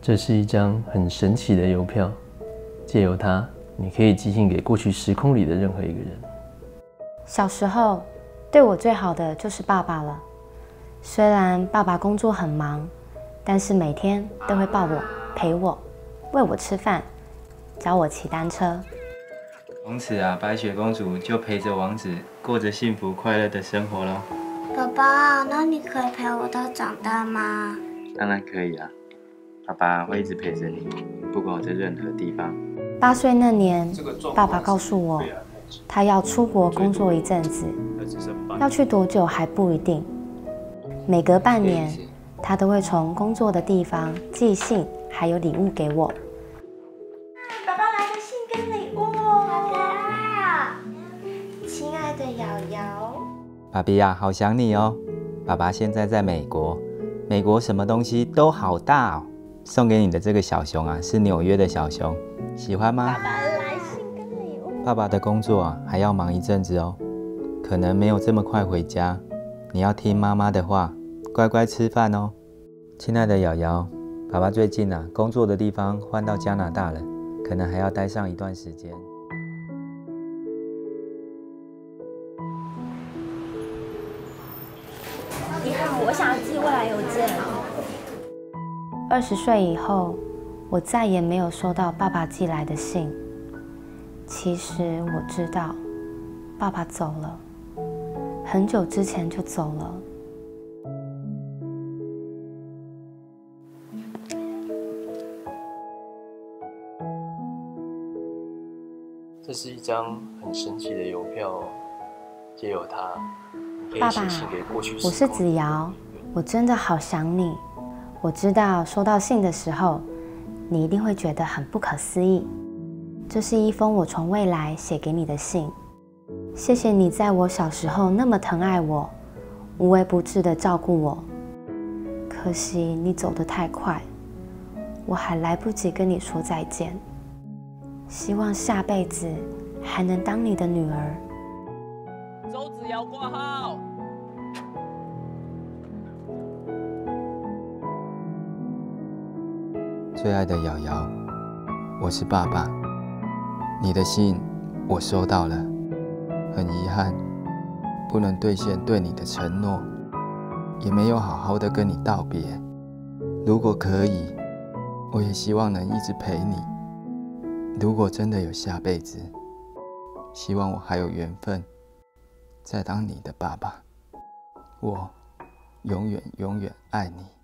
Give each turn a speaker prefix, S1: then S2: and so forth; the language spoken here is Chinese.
S1: 这是一张很神奇的邮票，借由它，你可以寄信给过去时空里的任何一个人。
S2: 小时候，对我最好的就是爸爸了。虽然爸爸工作很忙，但是每天都会抱我、陪我、喂我吃饭、教我骑单车。
S3: 从此啊，白雪公主就陪着王子过着幸福快乐的生活了。
S4: 宝宝，那你可以陪我到长大吗？
S3: 当然可以啊。爸爸会一直陪着你，不管我在任何地方。
S2: 八岁那年，爸爸告诉我，他要出国工作一阵子，要去多久还不一定。每隔半年，他都会从工作的地方寄信，还有礼物给我。
S4: 爸爸来的信跟礼物，好可爱啊！亲爱的瑶瑶，
S3: 爸比呀，好想你哦。爸爸现在在美国，美国什么东西都好大哦。送给你的这个小熊啊，是纽约的小熊，喜欢吗？
S4: 爸爸来信跟礼物。
S3: 爸爸的工作啊，还要忙一阵子哦，可能没有这么快回家。你要听妈妈的话，乖乖吃饭哦。亲爱的瑶瑶，爸爸最近啊，工作的地方换到加拿大了，可能还要待上一段时间。
S5: 你好，我想要寄未来邮件。
S2: 二十岁以后，我再也没有收到爸爸寄来的信。其实我知道，爸爸走了，很久之前就走了。
S1: 这是一张很神奇的邮票，借由它，你可以
S2: 爸爸我是子瑶，我真的好想你。我知道收到信的时候，你一定会觉得很不可思议。这是一封我从未来写给你的信。谢谢你在我小时候那么疼爱我，无微不至的照顾我。可惜你走得太快，我还来不及跟你说再见。希望下辈子还能当你的女儿。
S6: 周子瑶挂号。
S3: 最爱的瑶瑶，我是爸爸，你的信我收到了，很遗憾不能兑现对你的承诺，也没有好好的跟你道别。如果可以，我也希望能一直陪你。如果真的有下辈子，希望我还有缘分再当你的爸爸。我永远永远爱你。